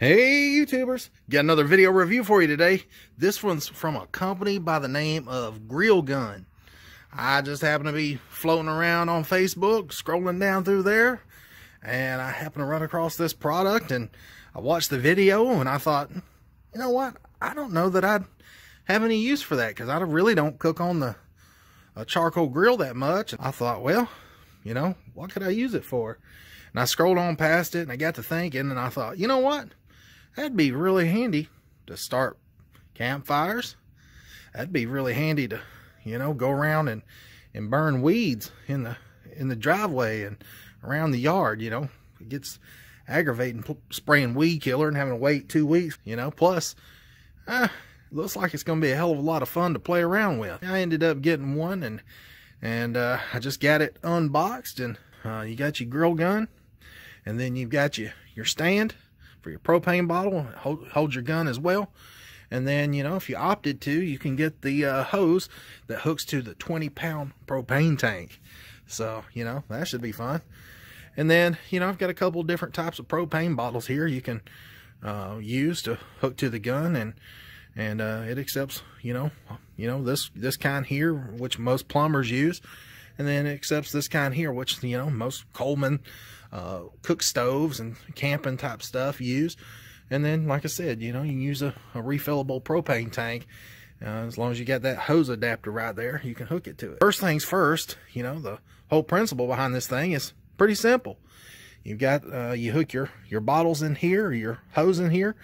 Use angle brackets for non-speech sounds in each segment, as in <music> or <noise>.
Hey YouTubers, got another video review for you today. This one's from a company by the name of Grill Gun. I just happen to be floating around on Facebook, scrolling down through there, and I happen to run across this product and I watched the video and I thought, you know what? I don't know that I'd have any use for that because I really don't cook on the charcoal grill that much. I thought, well, you know, what could I use it for? And I scrolled on past it and I got to thinking and I thought, you know what? That'd be really handy to start campfires. That'd be really handy to, you know, go around and, and burn weeds in the in the driveway and around the yard, you know. It gets aggravating spraying weed killer and having to wait two weeks, you know. Plus, uh, looks like it's going to be a hell of a lot of fun to play around with. I ended up getting one and and uh, I just got it unboxed and uh, you got your grill gun and then you've got your, your stand for your propane bottle. Hold, hold your gun as well. And then, you know, if you opted to, you can get the uh, hose that hooks to the 20 pound propane tank. So, you know, that should be fun. And then, you know, I've got a couple different types of propane bottles here you can uh, use to hook to the gun. And, and uh, it accepts, you know, you know, this, this kind here, which most plumbers use. And then it accepts this kind here, which, you know, most Coleman uh, cook stoves and camping type stuff use. And then, like I said, you know, you can use a, a refillable propane tank. Uh, as long as you got that hose adapter right there, you can hook it to it. First things first, you know, the whole principle behind this thing is pretty simple. You've got, uh, you hook your, your bottles in here, your hose in here,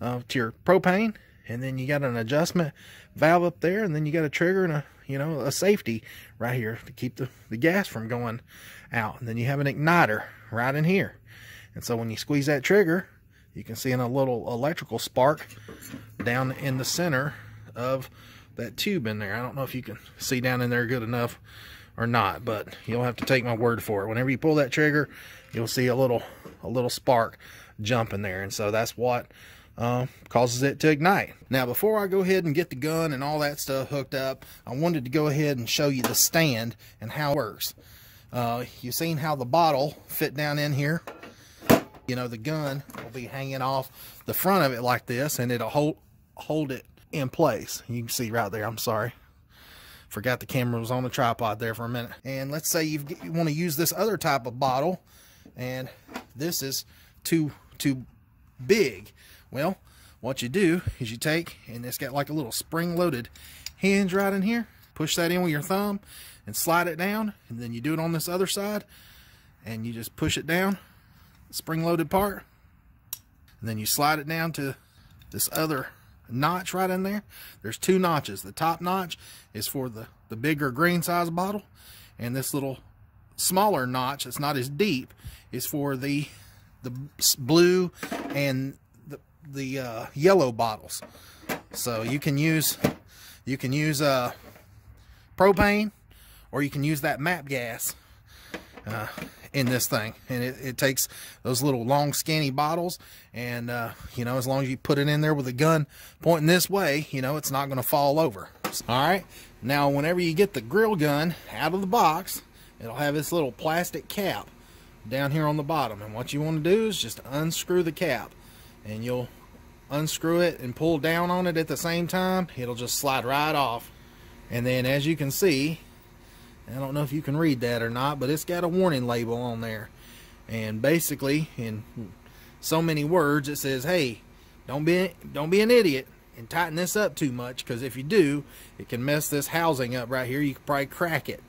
uh, to your propane, and then you got an adjustment valve up there, and then you got a trigger and a, you know, a safety right here to keep the, the gas from going out. And then you have an igniter right in here. And so when you squeeze that trigger, you can see in a little electrical spark down in the center of that tube in there. I don't know if you can see down in there good enough or not, but you'll have to take my word for it. Whenever you pull that trigger, you'll see a little a little spark jump in there. And so that's what uh, causes it to ignite. Now, before I go ahead and get the gun and all that stuff hooked up, I wanted to go ahead and show you the stand and how it works. Uh, you've seen how the bottle fit down in here. You know, the gun will be hanging off the front of it like this, and it'll hold, hold it in place. You can see right there, I'm sorry. Forgot the camera was on the tripod there for a minute. And let's say you want to use this other type of bottle, and this is too, too big. Well, what you do is you take, and it's got like a little spring-loaded hinge right in here. Push that in with your thumb, and slide it down and then you do it on this other side and you just push it down spring-loaded part and then you slide it down to this other notch right in there there's two notches the top notch is for the the bigger green size bottle and this little smaller notch it's not as deep is for the the blue and the the uh, yellow bottles. So you can use you can use uh propane or you can use that MAPP gas uh, in this thing. And it, it, takes those little long skinny bottles and uh, you know as long as you put it in there with a gun pointing this way you know it's not going to fall over. All right now whenever you get the grill gun out of the box it'll have this little plastic cap down here on the bottom and what you want to do is just unscrew the cap and you'll unscrew it and pull down on it at the same time it'll just slide right off and then as you can see I don't know if you can read that or not, but it's got a warning label on there. And basically, in so many words, it says, hey, don't be, don't be an idiot and tighten this up too much because if you do, it can mess this housing up right here. You could probably crack it.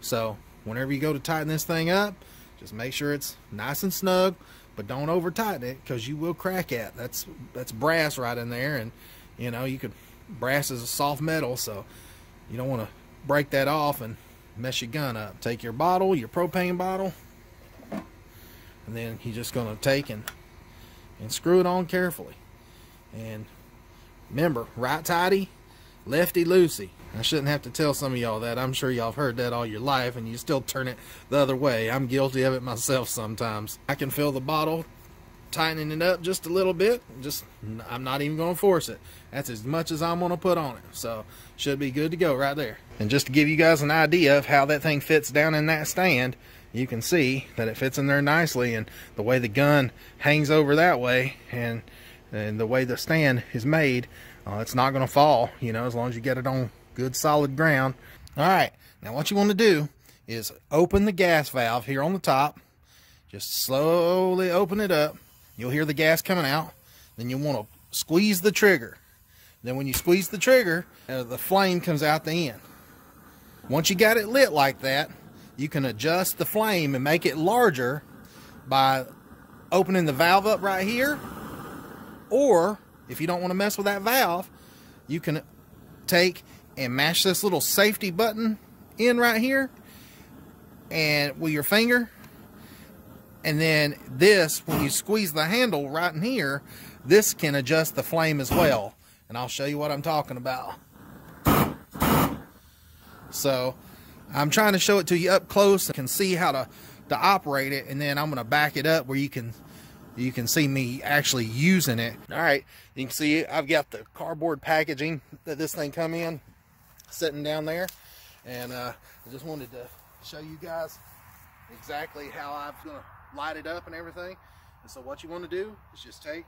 So whenever you go to tighten this thing up, just make sure it's nice and snug, but don't over tighten it because you will crack it. That's that's brass right in there, and you know you could brass is a soft metal, so you don't want to break that off and mess your gun up. Take your bottle, your propane bottle, and then you're just going to take and, and screw it on carefully. And remember, right tighty, lefty loosey. I shouldn't have to tell some of y'all that. I'm sure y'all have heard that all your life and you still turn it the other way. I'm guilty of it myself sometimes. I can fill the bottle tightening it up just a little bit. Just I'm not even going to force it. That's as much as I'm going to put on it. So should be good to go right there. And just to give you guys an idea of how that thing fits down in that stand, you can see that it fits in there nicely and the way the gun hangs over that way and and the way the stand is made uh, it's not going to fall you know as long as you get it on good solid ground. All right now what you want to do is open the gas valve here on the top. Just slowly open it up. You'll hear the gas coming out. Then you want to squeeze the trigger. Then when you squeeze the trigger uh, the flame comes out the end. Once you got it lit like that you can adjust the flame and make it larger by opening the valve up right here. Or if you don't want to mess with that valve, you can take and mash this little safety button in right here and with your finger. And then this, when you squeeze the handle right in here, this can adjust the flame as well. And I'll show you what I'm talking about. So I'm trying to show it to you up close and can see how to, to operate it. And then I'm going to back it up where you can you can see me actually using it. All right, you can see I've got the cardboard packaging that this thing come in sitting down there. And uh, I just wanted to show you guys exactly how I'm to light it up and everything. And so what you want to do is just take,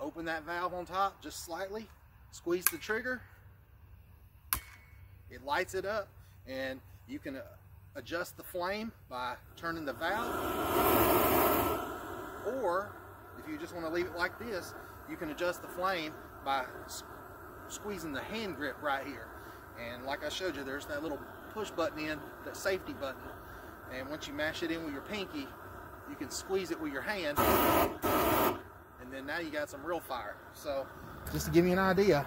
open that valve on top just slightly, squeeze the trigger, it lights it up, and you can uh, adjust the flame by turning the valve or if you just want to leave it like this you can adjust the flame by squeezing the hand grip right here. And like I showed you there's that little push button in that safety button. And once you mash it in with your pinky you can squeeze it with your hand. And then now you got some real fire. So just to give you an idea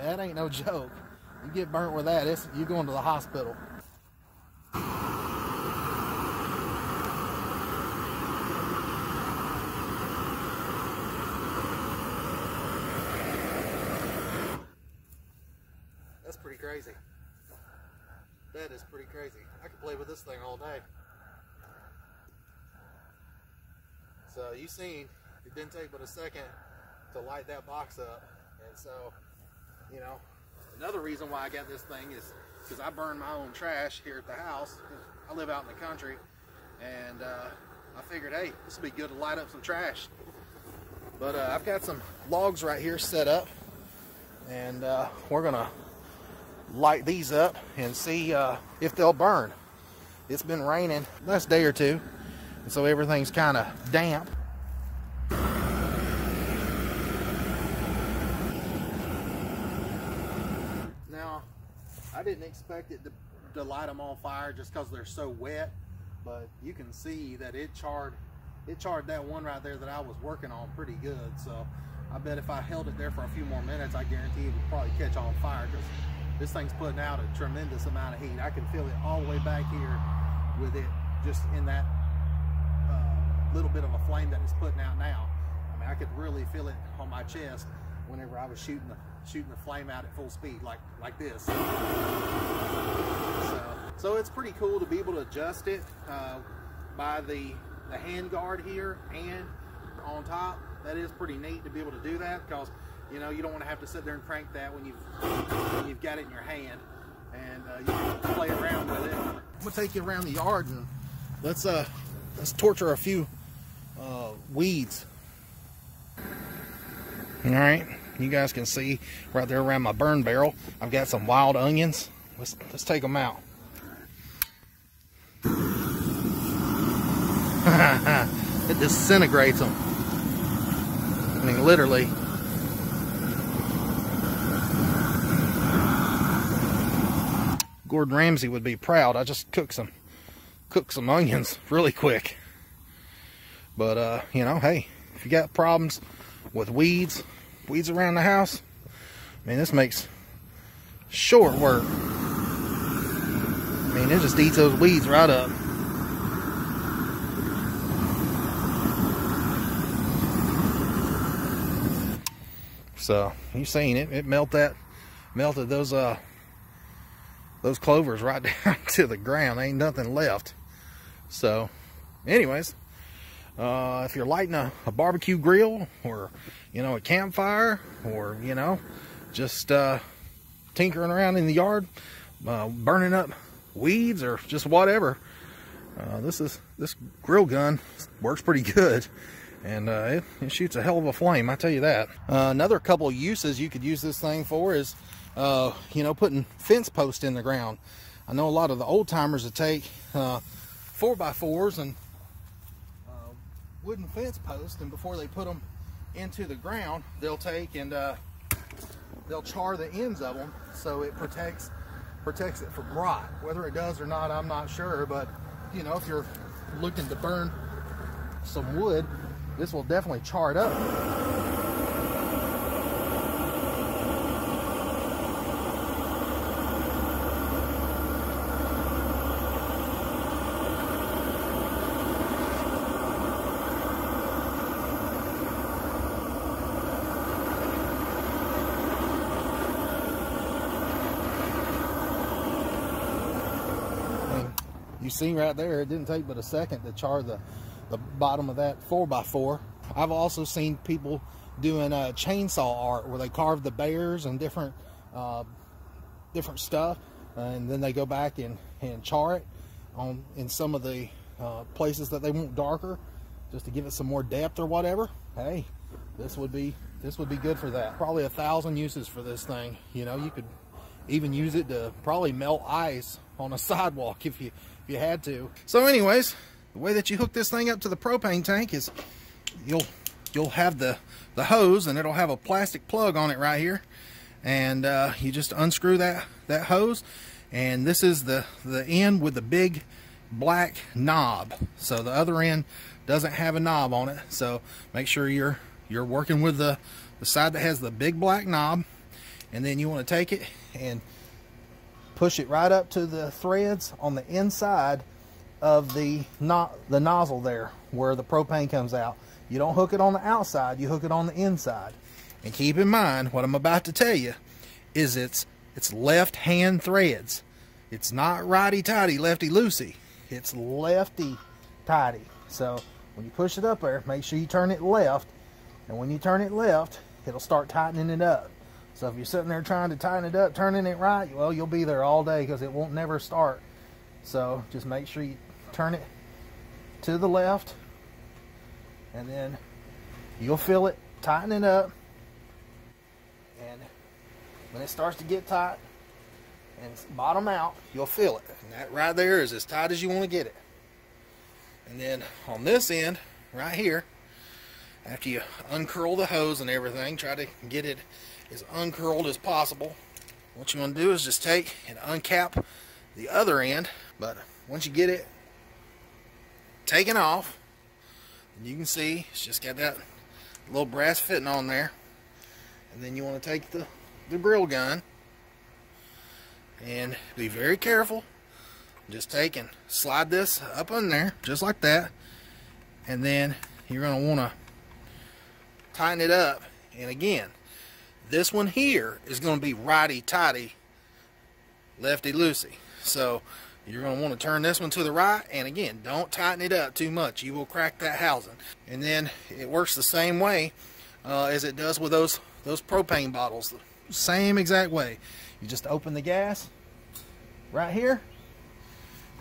man, that ain't no joke. You get burnt with that, it's, you're going to the hospital. That's pretty crazy. That is pretty crazy. I could play with this thing all day. So you seen, it didn't take but a second to light that box up. And so, you know, Another reason why I got this thing is because I burn my own trash here at the house. I live out in the country, and uh, I figured, hey, this would be good to light up some trash. But uh, I've got some logs right here set up, and uh, we're gonna light these up and see uh, if they'll burn. It's been raining last day or two, and so everything's kind of damp. Now, I didn't expect it to, to light them on fire just because they're so wet, but you can see that it charred it charred that one right there that I was working on pretty good. So I bet if I held it there for a few more minutes, I guarantee it would probably catch on fire because this thing's putting out a tremendous amount of heat. I can feel it all the way back here with it just in that uh, little bit of a flame that it's putting out now. I mean, I could really feel it on my chest whenever I was shooting the shooting the flame out at full speed like like this. So, so it's pretty cool to be able to adjust it uh, by the the hand guard here and on top. That is pretty neat to be able to do that because you know you don't want to have to sit there and crank that when you've when you've got it in your hand and uh, you can play around with it. I'm gonna take you around the yard and let's uh let's torture a few uh, weeds. All right you guys can see right there around my burn barrel I've got some wild onions let's let's take them out <laughs> it disintegrates them I mean literally Gordon Ramsay would be proud I just cooked some cooked some onions <laughs> really quick but uh you know hey if you got problems with weeds weeds around the house. I mean, this makes short work. I mean, it just eats those weeds right up. So you seen it? It melt that, melted those uh those clovers right <laughs> down to the ground. Ain't nothing left. So, anyways, uh, if you're lighting a, a, barbecue grill or, you know, a campfire or, you know, just uh, tinkering around in the yard, uh, burning up weeds or just whatever, uh, this is this grill gun works pretty good and uh, it, it, shoots a hell of a flame I tell you that uh, another couple uses you could use this thing for is uh, you know putting fence posts in the ground I know a lot of the old timers that take uh, four by fours and uh, wooden fence posts and before they put them into the ground they'll take and uh, they'll char the ends of them so it protects protects it from rot whether it does or not I'm not sure but you know, if you're looking to burn some wood, this will definitely char it up. You see right there, it didn't take but a second to char the, the bottom of that 4x4. I've also seen people doing uh, chainsaw art where they carve the bears and different uh, different stuff and then they go back and, and char it on in some of the uh, places that they want darker just to give it some more depth or whatever. Hey this would be this would be good for that. Probably a thousand uses for this thing. You know you could even use it to probably melt ice on a <laughs> sidewalk if you if you had to. So anyways, the way that you hook this thing up to the propane tank is you'll you'll have the the hose and it'll have a plastic plug on it right here. And uh, you just unscrew that that hose. And this is the the end with the big black knob. So the other end doesn't have a knob on it. So make sure you're you're working with the the side that has the big black knob. And then you want to take it and push it right up to the threads on the inside of the not the nozzle there where the propane comes out. You don't hook it on the outside, you hook it on the inside. And keep in mind what I'm about to tell you is it's it's left hand threads. It's not righty tighty, lefty loosey. It's lefty tighty. So when you push it up there, make sure you turn it left. And when you turn it left, it'll start tightening it up. So if you're sitting there trying to tighten it up, turning it right, well, you'll be there all day because it won't never start. So just make sure you turn it to the left and then you'll feel it tighten it up. And when it starts to get tight and bottom out, you'll feel it. And that right there is as tight as you want to get it. And then on this end, right here, after you uncurl the hose and everything, try to get it as uncurled as possible. What you want to do is just take and uncap the other end. But once you get it taken off, you can see it's just got that little brass fitting on there. And then you want to take the, the grill gun and be very careful. Just take and slide this up in there, just like that. And then you're going to want to tighten it up. And again, this one here is going to be righty-tighty, lefty-loosey. So you're going to want to turn this one to the right. And again, don't tighten it up too much. You will crack that housing. And then it works the same way uh, as it does with those, those propane bottles. The same exact way. You just open the gas right here.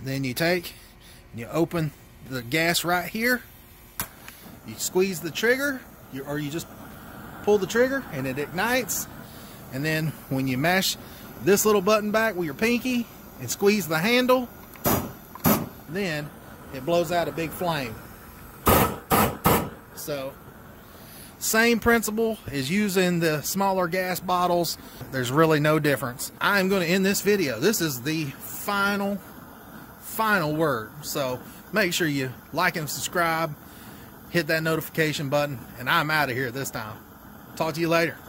Then you take and you open the gas right here. You squeeze the trigger you, or you just pull the trigger and it ignites. And then when you mash this little button back with your pinky and squeeze the handle, then it blows out a big flame. So, same principle as using the smaller gas bottles. There's really no difference. I'm going to end this video. This is the final, final word. So, make sure you like and subscribe, hit that notification button, and I'm out of here this time. Talk to you later.